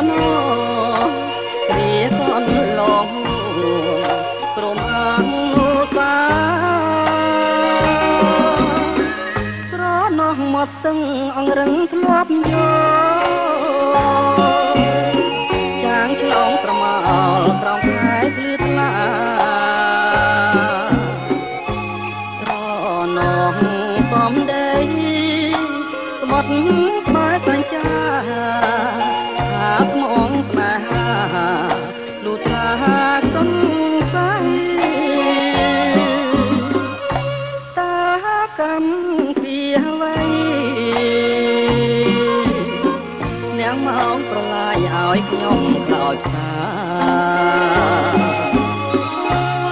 តីស្រណោគ្រាកូនឡងក្រុមអាងសាស្រណោះមកស្ទឹងអង្រឹងធ្លាប់យក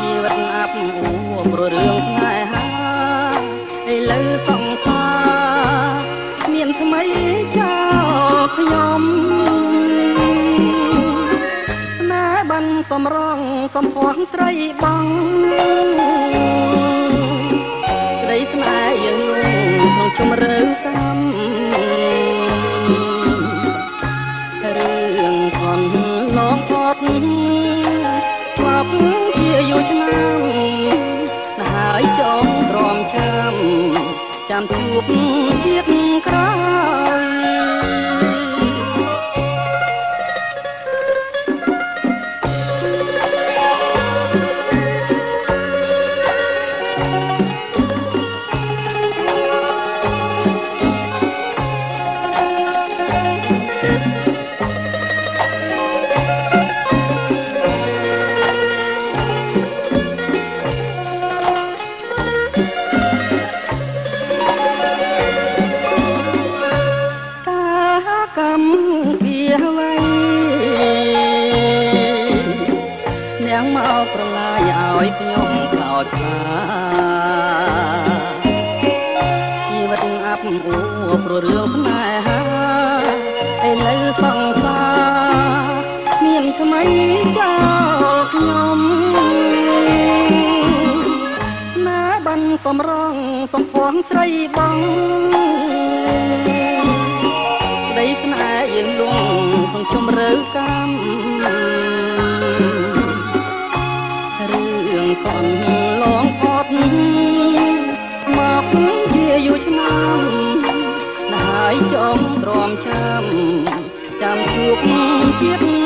ជីវិតអាប់អួរព្រោះរឿងស្នេហាឥឡូវសង្សារមានថ្មីចោលខ្ញុំស្នេហ៍បានសំរងសំភ័ងត្រីបងស្រីស្នេហ៍យើងលងក្នុងជំរឿកម្ម ជាយូរឆ្នាំហើយចងរំចាំចាំជួបជាតិក្រោយ ជីវិតអាប់អួរព្រោះរឿងស្នេហាឥឡូវសង្សារមានថ្មីចោលខ្ញុំណាបានសំរងសំភ័ងស្រីបង ងក្នុងជំរឿកម្មរឿងកូនហើយចងទ្រាំចាំចាំជួបជាតិ